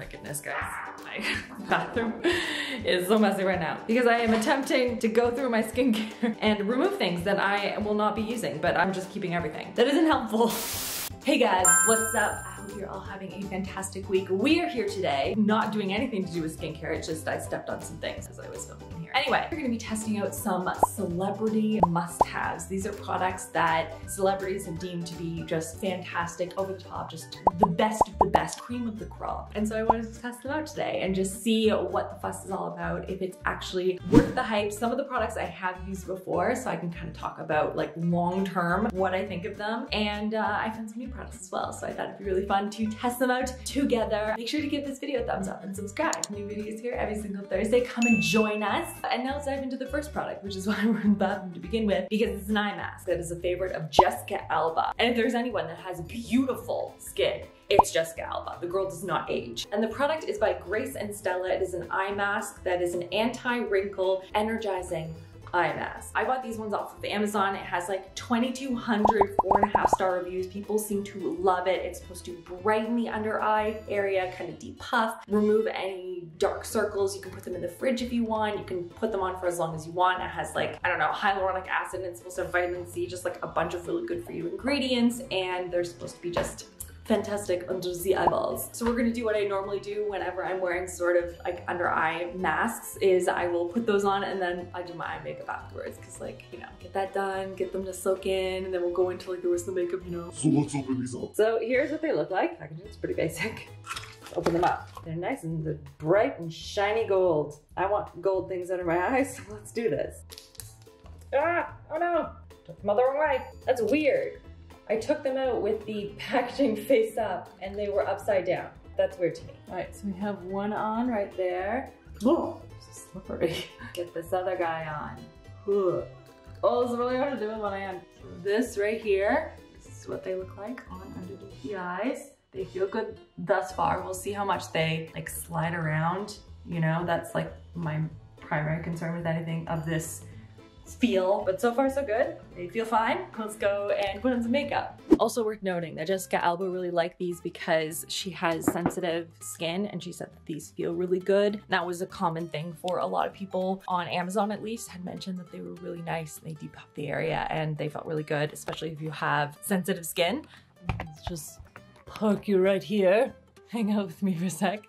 my goodness, guys. My bathroom is so messy right now because I am attempting to go through my skincare and remove things that I will not be using, but I'm just keeping everything. That isn't helpful. Hey guys, what's up? Hope you're all having a fantastic week. We are here today, not doing anything to do with skincare, it's just I stepped on some things as I was filming here. Anyway, we're gonna be testing out some celebrity must-haves. These are products that celebrities have deemed to be just fantastic, over the top, just the best of the best, cream of the crop. And so I wanted to test them out today and just see what the fuss is all about, if it's actually worth the hype. Some of the products I have used before, so I can kind of talk about like long-term what I think of them. And uh, I found some new products as well. So I thought it'd be really fun to test them out together. Make sure to give this video a thumbs up and subscribe. New videos here every single Thursday. Come and join us. And now let's dive into the first product, which is why we're in the bathroom to begin with, because it's an eye mask that is a favorite of Jessica Alba. And if there's anyone that has beautiful skin, it's Jessica Alba. The girl does not age. And the product is by Grace and Stella. It is an eye mask that is an anti-wrinkle, energizing eye mask. I bought these ones off of Amazon. It has like 2,200 four and a half star reviews. People seem to love it. It's supposed to brighten the under eye area, kind of depuff, remove any dark circles. You can put them in the fridge if you want. You can put them on for as long as you want. It has like, I don't know, hyaluronic acid and it's supposed to have vitamin C, just like a bunch of really good for you ingredients. And they're supposed to be just fantastic under the eyeballs. So we're gonna do what I normally do whenever I'm wearing sort of like under eye masks is I will put those on and then I do my eye makeup afterwards because like, you know, get that done, get them to soak in and then we'll go into like the rest of the makeup, you know. So let's open these up. So here's what they look like. Packaging is pretty basic. Let's open them up. They're nice and they're bright and shiny gold. I want gold things under my eyes, so let's do this. Ah, oh no, took them all the wrong way. That's weird. I took them out with the packaging face up and they were upside down. That's weird to me. All right, so we have one on right there. Oh, slippery. Get this other guy on. Ugh. Oh, it's really hard to do with one hand. This right here, this is what they look like on underneath the eyes. They feel good thus far. We'll see how much they like slide around. You know, that's like my primary concern with anything of this feel, but so far so good. They feel fine. Let's go and put on some makeup. Also worth noting that Jessica Alba really liked these because she has sensitive skin and she said that these feel really good. That was a common thing for a lot of people on Amazon at least had mentioned that they were really nice and they depuff the area and they felt really good, especially if you have sensitive skin. Let's just park you right here. Hang out with me for a sec.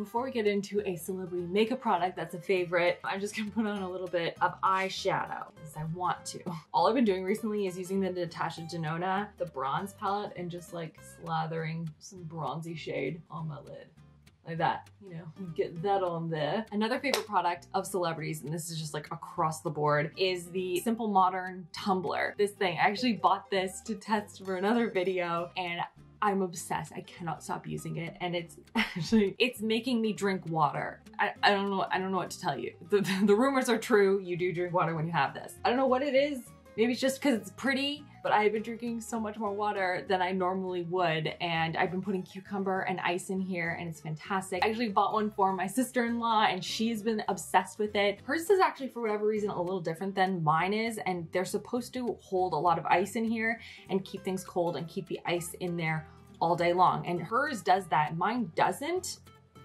Before we get into a celebrity makeup product that's a favorite, I'm just gonna put on a little bit of eyeshadow because I want to. All I've been doing recently is using the Natasha Denona, the bronze palette, and just like slathering some bronzy shade on my lid like that, you know, get that on there. Another favorite product of celebrities, and this is just like across the board, is the Simple Modern Tumbler. This thing, I actually bought this to test for another video and I'm obsessed. I cannot stop using it. And it's actually, it's making me drink water. I, I don't know, I don't know what to tell you. The, the rumors are true. You do drink water when you have this. I don't know what it is. Maybe it's just because it's pretty, but I've been drinking so much more water than I normally would. And I've been putting cucumber and ice in here and it's fantastic. I actually bought one for my sister-in-law and she's been obsessed with it. Hers is actually, for whatever reason, a little different than mine is. And they're supposed to hold a lot of ice in here and keep things cold and keep the ice in there all day long. And hers does that, mine doesn't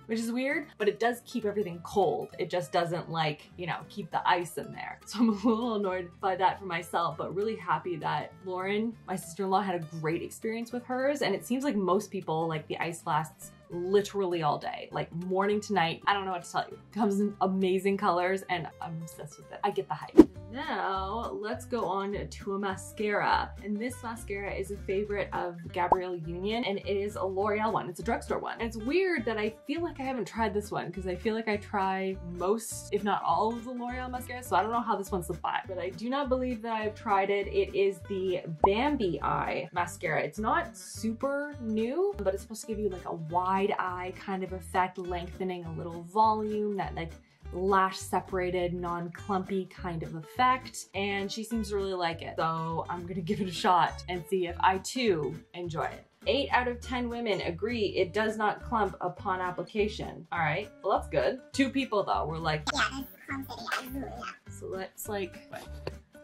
which is weird, but it does keep everything cold. It just doesn't like, you know, keep the ice in there. So I'm a little annoyed by that for myself, but really happy that Lauren, my sister-in-law, had a great experience with hers. And it seems like most people, like the ice lasts literally all day, like morning to night. I don't know what to tell you. Comes in amazing colors and I'm obsessed with it. I get the hype. Now let's go on to a mascara. And this mascara is a favorite of Gabrielle Union and it is a L'Oreal one. It's a drugstore one. And it's weird that I feel like I haven't tried this one because I feel like I try most, if not all of the L'Oreal mascara. So I don't know how this one's the buy, but I do not believe that I've tried it. It is the Bambi Eye mascara. It's not super new, but it's supposed to give you like a wide eye kind of effect, lengthening a little volume, that like lash separated, non-clumpy kind of effect. And she seems to really like it. So I'm gonna give it a shot and see if I too enjoy it. 8 out of 10 women agree it does not clump upon application. All right, well that's good. Two people though were like, yeah, that's clumpy, absolutely, yeah. So let's like,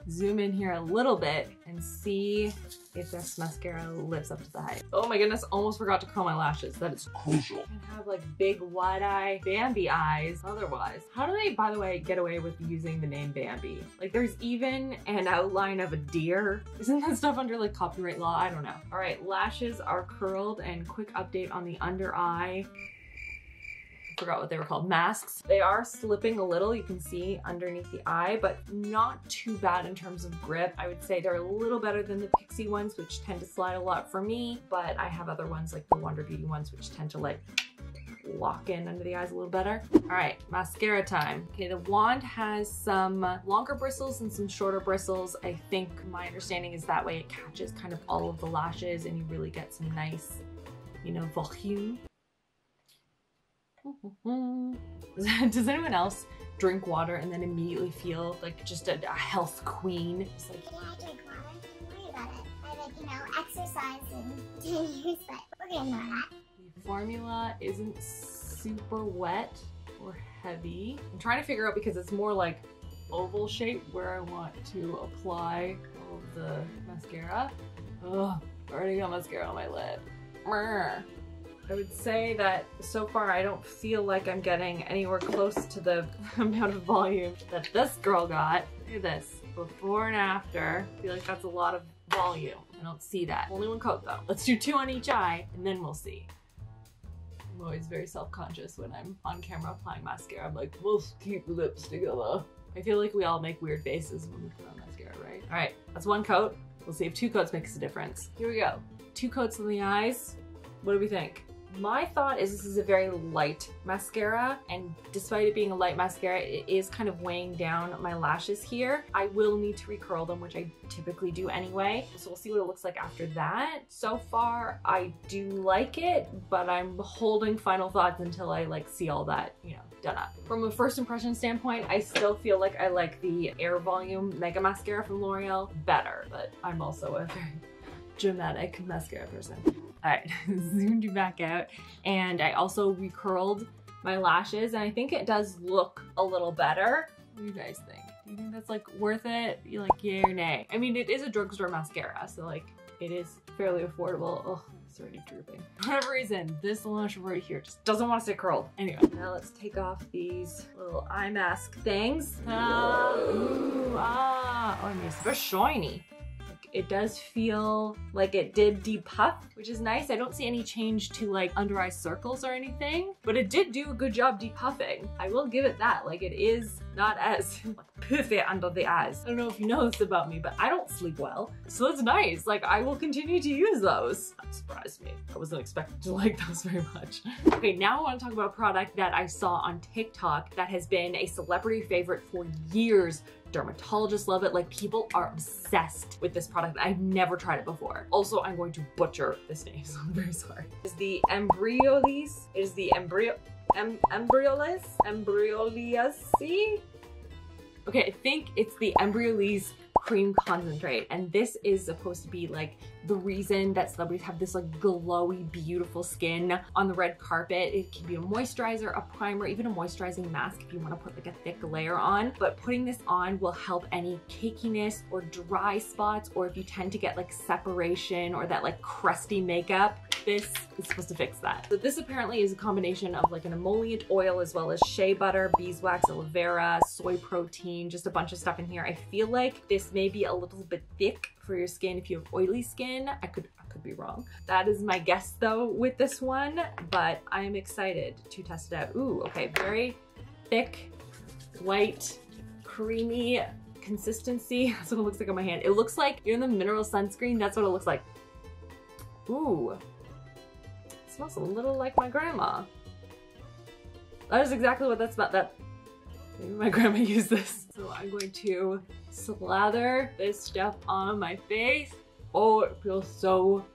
zoom in here a little bit and see if this mascara lives up to the hype. Oh my goodness, almost forgot to curl my lashes. That is crucial. I have like big wide eye Bambi eyes otherwise. How do they, by the way, get away with using the name Bambi? Like there's even an outline of a deer. Isn't that stuff under like copyright law? I don't know. All right, lashes are curled and quick update on the under eye forgot what they were called, masks. They are slipping a little, you can see underneath the eye, but not too bad in terms of grip. I would say they're a little better than the Pixi ones, which tend to slide a lot for me, but I have other ones like the Wander Beauty ones, which tend to like lock in under the eyes a little better. All right, mascara time. Okay, the wand has some longer bristles and some shorter bristles. I think my understanding is that way it catches kind of all of the lashes and you really get some nice, you know, volume. Does anyone else drink water and then immediately feel like just a, a health queen? It's like, yeah, I drink water. Don't worry about it. I like, you know, exercise in 10 years, but we're gonna ignore that. The formula isn't super wet or heavy. I'm trying to figure out because it's more like oval shape where I want to apply all of the mascara. Ugh, already got mascara on my lid. I would say that so far I don't feel like I'm getting anywhere close to the amount of volume that this girl got. Look at this, before and after. I feel like that's a lot of volume. I don't see that. Only one coat though. Let's do two on each eye and then we'll see. I'm always very self-conscious when I'm on camera applying mascara. I'm like, we'll keep lips together. I feel like we all make weird faces when we put on mascara, right? All right, that's one coat. We'll see if two coats makes a difference. Here we go. Two coats on the eyes. What do we think? My thought is this is a very light mascara and despite it being a light mascara, it is kind of weighing down my lashes here. I will need to recurl them, which I typically do anyway. So we'll see what it looks like after that. So far, I do like it, but I'm holding final thoughts until I like see all that, you know, done up. From a first impression standpoint, I still feel like I like the Air Volume Mega Mascara from L'Oreal better, but I'm also a very dramatic mascara person. All right, zoomed you back out. And I also recurled my lashes and I think it does look a little better. What do you guys think? Do you think that's like worth it? You like yay or nay? I mean, it is a drugstore mascara, so like it is fairly affordable. Oh, it's already drooping. For whatever reason, this lash right here just doesn't want to stay curled. Anyway, now let's take off these little eye mask things. Ah, ooh, ah. Oh, I mean, very shiny. It does feel like it did depuff, which is nice. I don't see any change to like under eye circles or anything, but it did do a good job depuffing. I will give it that. Like it is not as perfect under the eyes. I don't know if you know this about me, but I don't sleep well. So that's nice. Like I will continue to use those. That surprised me. I wasn't expecting to like those very much. Okay, now I want to talk about a product that I saw on TikTok that has been a celebrity favorite for years dermatologists love it. Like people are obsessed with this product. I've never tried it before. Also, I'm going to butcher this name, so I'm very sorry. Is the Embryolisse, is the Embryo, em, Embryoliaceae? Okay, I think it's the Embryolisse cream concentrate and this is supposed to be like the reason that celebrities have this like glowy beautiful skin on the red carpet. It can be a moisturizer a primer even a moisturizing mask if you want to put like a thick layer on but putting this on will help any cakiness or dry spots or if you tend to get like separation or that like crusty makeup this is supposed to fix that. So this apparently is a combination of like an emollient oil as well as shea butter, beeswax, aloe vera, soy protein, just a bunch of stuff in here. I feel like this may be a little bit thick for your skin if you have oily skin. I could I could be wrong. That is my guess though with this one, but I am excited to test it out. Ooh, okay, very thick, white, creamy consistency. That's what it looks like on my hand. It looks like, you're in the mineral sunscreen? That's what it looks like. Ooh, smells a little like my grandma. That is exactly what that's about. That maybe my grandma used this. So I'm going to slather this stuff on my face. Oh, it feels so,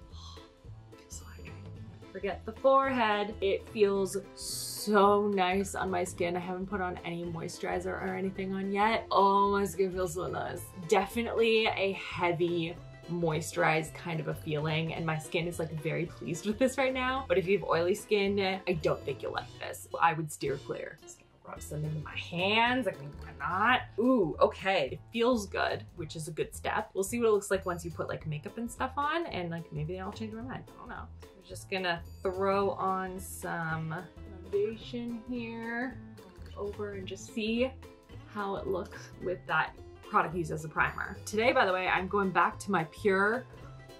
it feels so hydrating. Forget the forehead. It feels so nice on my skin. I haven't put on any moisturizer or anything on yet. Oh, my skin feels so nice. Definitely a heavy moisturized kind of a feeling and my skin is like very pleased with this right now. But if you have oily skin, I don't think you'll like this. I would steer clear. rub some into my hands. I mean, why not? Ooh, okay. It feels good, which is a good step. We'll see what it looks like once you put like makeup and stuff on and like maybe I'll change my mind. I don't know. We're just gonna throw on some foundation here over and just see how it looks with that product used as a primer. Today, by the way, I'm going back to my Pure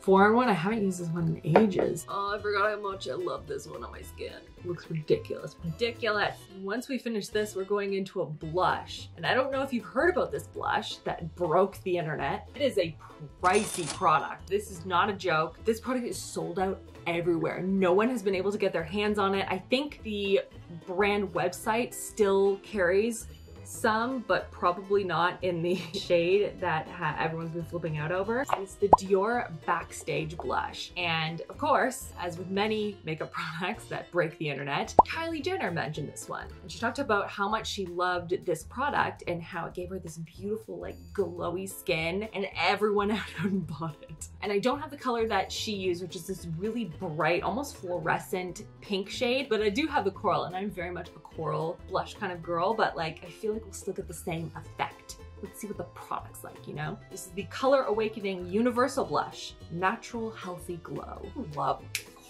foreign one. I haven't used this one in ages. Oh, I forgot how much I love this one on my skin. It looks ridiculous, ridiculous. Once we finish this, we're going into a blush. And I don't know if you've heard about this blush that broke the internet. It is a pricey product. This is not a joke. This product is sold out everywhere. No one has been able to get their hands on it. I think the brand website still carries some, but probably not in the shade that everyone's been flipping out over. It's the Dior Backstage Blush. And of course, as with many makeup products that break the internet, Kylie Jenner mentioned this one. And she talked about how much she loved this product and how it gave her this beautiful, like glowy skin and everyone out and bought it. And I don't have the color that she used, which is this really bright, almost fluorescent pink shade, but I do have the coral and I'm very much a coral blush kind of girl, but like I feel like we'll still get the same effect. Let's see what the product's like, you know? This is the Color Awakening Universal Blush, Natural Healthy Glow. Love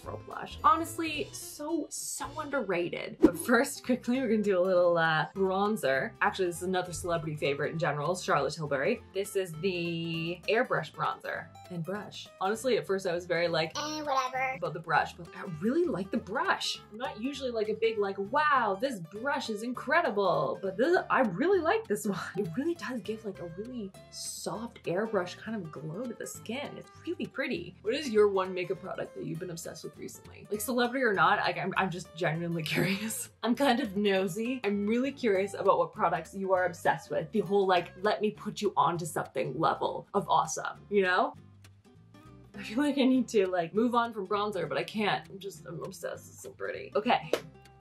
Coral Blush. Honestly, so, so underrated. But first, quickly, we're gonna do a little uh, bronzer. Actually, this is another celebrity favorite in general, Charlotte Tilbury. This is the Airbrush Bronzer and brush. Honestly, at first I was very like, eh, whatever. About the brush, but I really like the brush. I'm not usually like a big like, wow, this brush is incredible. But this, I really like this one. It really does give like a really soft airbrush kind of glow to the skin. It's really pretty. What is your one makeup product that you've been obsessed with recently? Like celebrity or not, like I'm, I'm just genuinely curious. I'm kind of nosy. I'm really curious about what products you are obsessed with. The whole like, let me put you onto something level of awesome, you know? I feel like I need to like move on from bronzer, but I can't. I'm just, I'm obsessed. It's so pretty. Okay,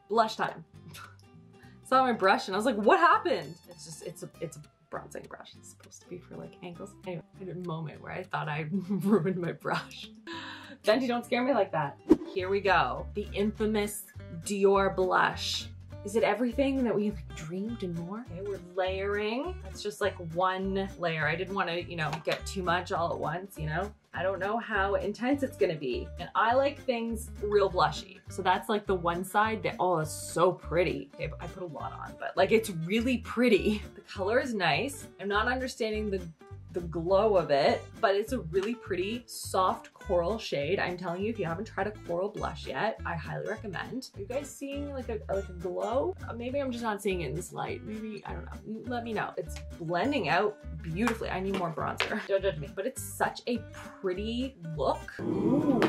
blush time. Saw my brush and I was like, what happened? It's just, it's a, it's a bronzing brush. It's supposed to be for like ankles. Anyway, I had a moment where I thought I ruined my brush. Fenty, don't scare me like that. Here we go. The infamous Dior blush. Is it everything that we like, dreamed and more? Okay, we're layering. That's just like one layer. I didn't want to, you know, get too much all at once, you know? I don't know how intense it's gonna be. And I like things real blushy. So that's like the one side that, oh, it's so pretty. Okay, I put a lot on, but like it's really pretty. The color is nice. I'm not understanding the the glow of it, but it's a really pretty soft coral shade. I'm telling you, if you haven't tried a coral blush yet, I highly recommend. Are you guys seeing like a, like a glow? Uh, maybe I'm just not seeing it in this light. Maybe, I don't know. Let me know. It's blending out beautifully. I need more bronzer. Don't judge me. But it's such a pretty look. Ooh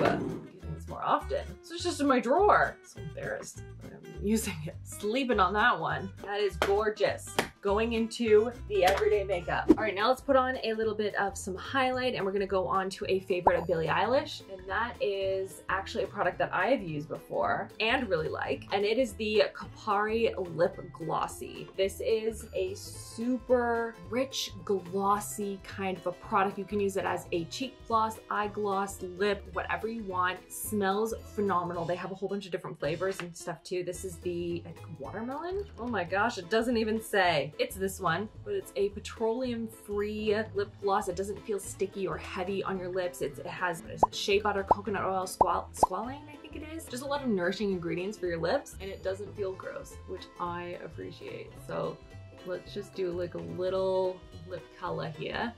this more often. So it's just in my drawer. So embarrassed I'm using it. Sleeping on that one. That is gorgeous going into the everyday makeup. All right, now let's put on a little bit of some highlight and we're gonna go on to a favorite of Billie Eilish. And that is actually a product that I have used before and really like. And it is the Kopari Lip Glossy. This is a super rich, glossy kind of a product. You can use it as a cheek gloss, eye gloss, lip, whatever you want. Smells phenomenal. They have a whole bunch of different flavors and stuff too. This is the watermelon. Oh my gosh, it doesn't even say. It's this one, but it's a petroleum-free lip gloss. It doesn't feel sticky or heavy on your lips. It's, it has it, shea butter, coconut oil, squal squalane, I think it is. Just a lot of nourishing ingredients for your lips, and it doesn't feel gross, which I appreciate. So let's just do like a little lip color here.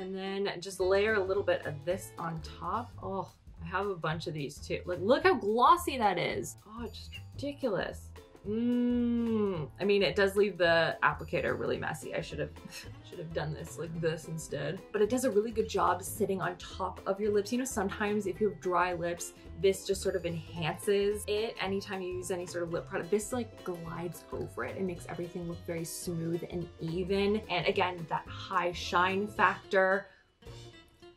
And then just layer a little bit of this on top. Oh, I have a bunch of these too. Like, look how glossy that is. Oh, just ridiculous. Mmm. I mean, it does leave the applicator really messy. I should have should have done this like this instead. But it does a really good job sitting on top of your lips. You know, sometimes if you have dry lips, this just sort of enhances it anytime you use any sort of lip product. This like glides over it and makes everything look very smooth and even. And again, that high shine factor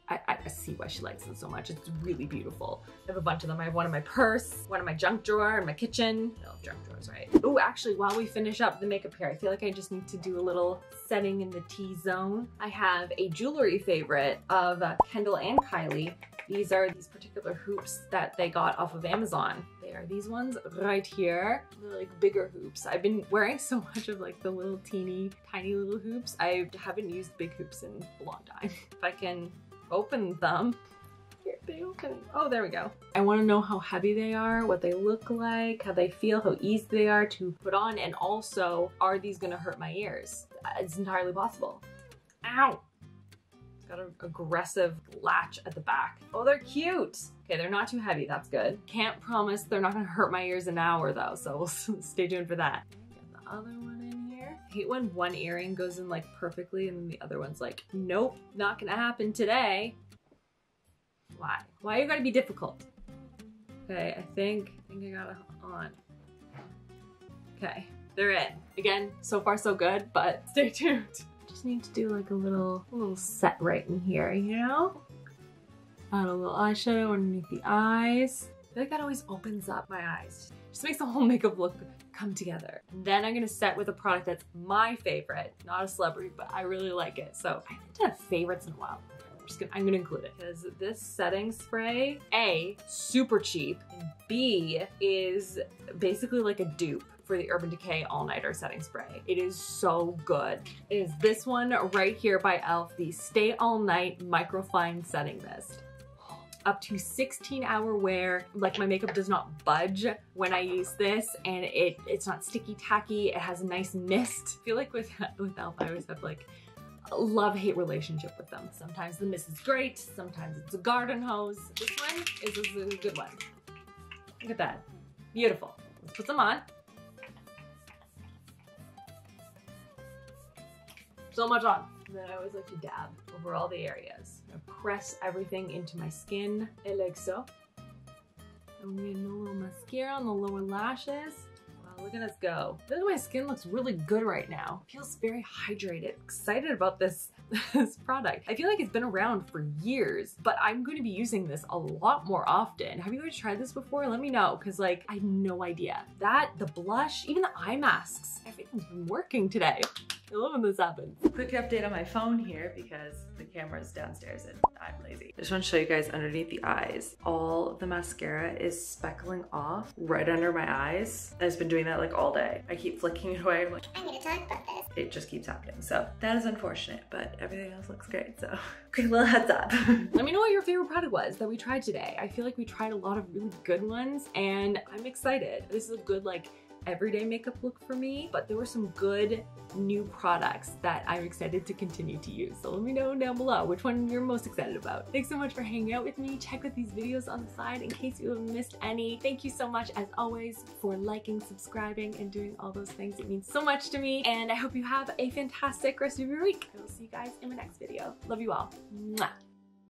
I, I see why she likes them so much. It's really beautiful. I have a bunch of them. I have one in my purse, one in my junk drawer, in my kitchen. I love junk drawers, right? Oh, actually, while we finish up the makeup here, I feel like I just need to do a little setting in the T-zone. I have a jewelry favorite of uh, Kendall and Kylie. These are these particular hoops that they got off of Amazon. They are these ones right here. They're like bigger hoops. I've been wearing so much of like the little teeny, tiny little hoops. I haven't used big hoops in a long time. If I can open them. Here, they open. Oh, there we go. I want to know how heavy they are, what they look like, how they feel, how easy they are to put on, and also, are these gonna hurt my ears? It's entirely possible. Ow! It's got an aggressive latch at the back. Oh, they're cute! Okay, they're not too heavy, that's good. Can't promise they're not gonna hurt my ears an hour though, so we'll stay tuned for that. Get the other one in here. I hate when one earring goes in like perfectly and then the other one's like, nope, not gonna happen today. Why? Why are you gonna be difficult? Okay, I think, I think I got it on. Okay, they're in. Again, so far so good, but stay tuned. Just need to do like a little, a little set right in here, you know? Add a little eyeshadow underneath the eyes. I feel like that always opens up my eyes. Just makes the whole makeup look come together. Then I'm gonna set with a product that's my favorite, not a celebrity, but I really like it. So I haven't done favorites in a while. I'm just gonna, I'm gonna include it because this setting spray, A, super cheap, B, is basically like a dupe for the Urban Decay All Nighter Setting Spray. It is so good. It is this one right here by e.l.f. the Stay All Night Microfine Setting Mist up to 16 hour wear. Like my makeup does not budge when I use this and it it's not sticky tacky. It has a nice mist. I feel like with, with e.l.f. I always have like a love-hate relationship with them. Sometimes the mist is great, sometimes it's a garden hose. This one is a good one. Look at that. Beautiful. Let's put some on. So much on. And then I always like to dab over all the areas. Press everything into my skin, like so. I'm getting a little mascara on the lower lashes. Wow, look at us go. Feel like my skin looks really good right now. Feels very hydrated. Excited about this, this product. I feel like it's been around for years, but I'm going to be using this a lot more often. Have you guys tried this before? Let me know, because like, I have no idea. That, the blush, even the eye masks, everything's been working today. I love when this happens. Quick update on my phone here because the camera's downstairs and I'm lazy. I just want to show you guys underneath the eyes. All of the mascara is speckling off right under my eyes. I've been doing that like all day. I keep flicking it away. I'm like, I'm gonna talk about this. it just keeps happening. So that is unfortunate, but everything else looks great. So quick little heads up. Let me know what your favorite product was that we tried today. I feel like we tried a lot of really good ones and I'm excited. This is a good like everyday makeup look for me, but there were some good new products that I'm excited to continue to use. So let me know down below which one you're most excited about. Thanks so much for hanging out with me. Check out these videos on the side in case you have missed any. Thank you so much as always for liking, subscribing, and doing all those things. It means so much to me and I hope you have a fantastic rest of your week. I will see you guys in my next video. Love you all. Mwah.